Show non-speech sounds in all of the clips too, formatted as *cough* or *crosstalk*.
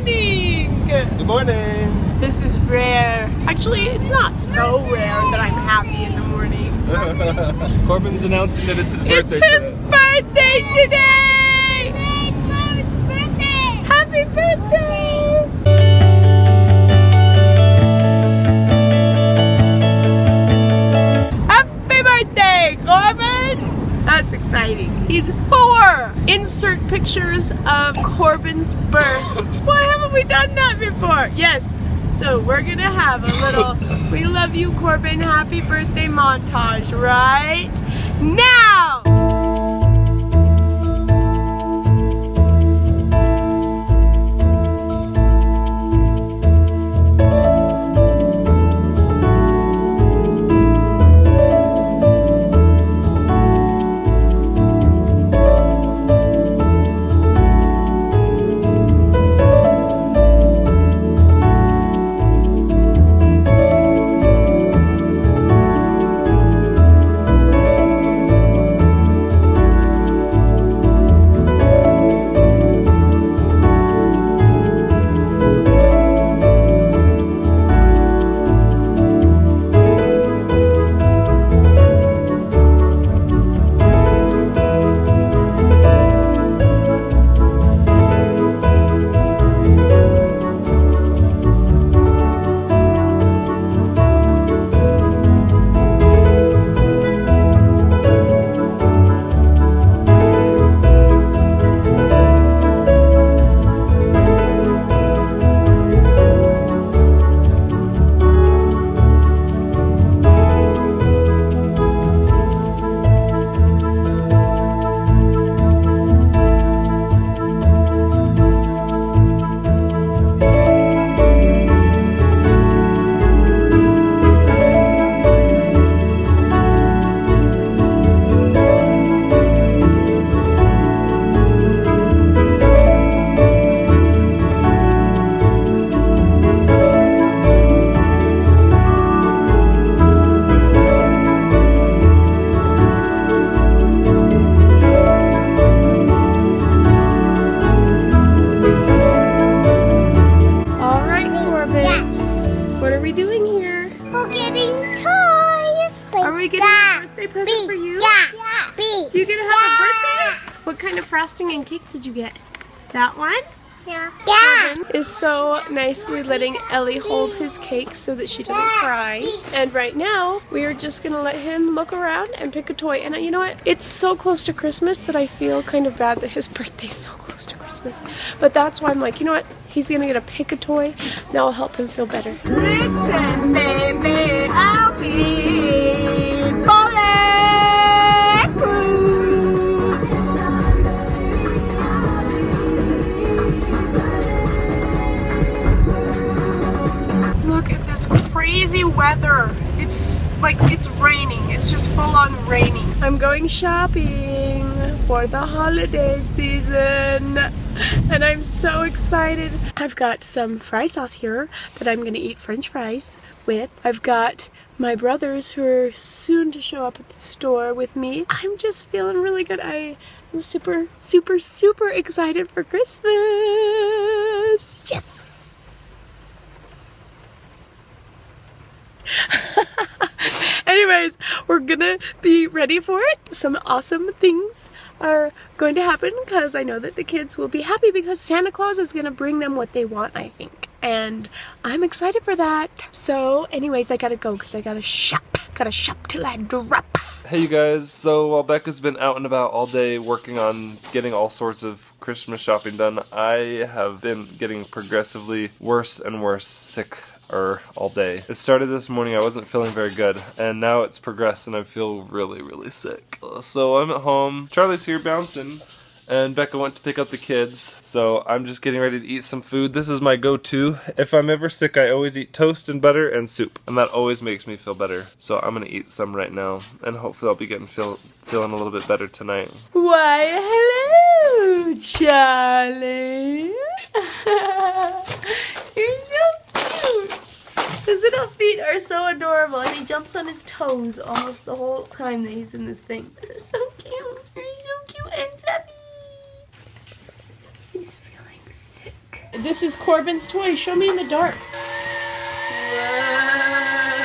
morning! Good morning. This is rare. Actually, it's not so rare that I'm happy in the morning. *laughs* Corbin's announcing that it's his birthday It's his today. birthday today! Happy birthday! Happy birthday, Corbin! That's exciting. He's four! Insert pictures of Corbin's birth. *laughs* Why haven't we done that before? Yes. So we're gonna have a little *laughs* we love you Corbin happy birthday montage right now! We doing here? We're getting toys. Are we getting a birthday present for you? Yeah. Do you get to have a birthday? What kind of frosting and cake did you get? That one? Yeah. Yeah. Is so nicely letting Ellie hold his cake so that she doesn't cry. And right now, we are just gonna let him look around and pick a toy. And uh, you know what? It's so close to Christmas that I feel kind of bad that his *laughs* birthday's so close to Christmas. But that's why I'm like, you know what? He's gonna get to pick a toy. That'll help him feel better. Listen, baby, this crazy weather. It's like it's raining. It's just full on raining. I'm going shopping for the holiday season. And I'm so excited. I've got some fry sauce here that I'm gonna eat french fries with. I've got my brothers who are soon to show up at the store with me. I'm just feeling really good. I am super, super, super excited for Christmas. Anyways, we're gonna be ready for it. Some awesome things are going to happen because I know that the kids will be happy because Santa Claus is gonna bring them what they want, I think. And I'm excited for that. So, anyways, I gotta go because I gotta shop. Gotta shop till I drop. Hey you guys, so while Becca's been out and about all day working on getting all sorts of Christmas shopping done, I have been getting progressively worse and worse sick er all day. It started this morning, I wasn't feeling very good, and now it's progressed and I feel really, really sick. So I'm at home, Charlie's here bouncing, and Becca went to pick up the kids, so I'm just getting ready to eat some food. This is my go-to. If I'm ever sick, I always eat toast and butter and soup, and that always makes me feel better. So I'm gonna eat some right now, and hopefully I'll be getting feel, feeling a little bit better tonight. Why, hello, Charlie. *laughs* You're so cute. His little feet are so adorable, and he jumps on his toes almost the whole time that he's in this thing. *laughs* This is so cute. You're so cute and fluffy. He's feeling sick. This is Corbin's toy. Show me in the dark.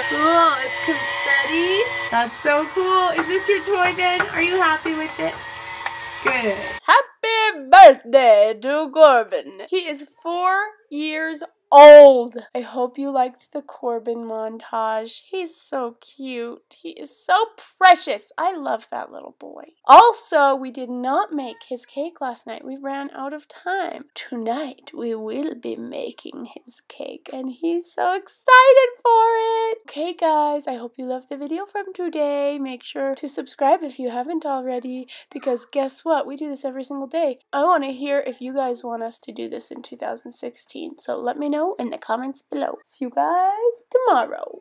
Cool. It's confetti. That's so cool. Is this your toy then? Are you happy with it? Good. Happy birthday to Corbin. He is four years old. I hope you liked the Corbin montage. He's so cute. He is so precious. I love that little boy. Also, we did not make his cake last night. We ran out of time. Tonight, we will be making his cake, and he's so excited for it. Okay, guys, I hope you loved the video from today. Make sure to subscribe if you haven't already, because guess what? We do this every single day. I want to hear if you guys want us to do this in 2016. So let me know in the comments below. See you guys tomorrow.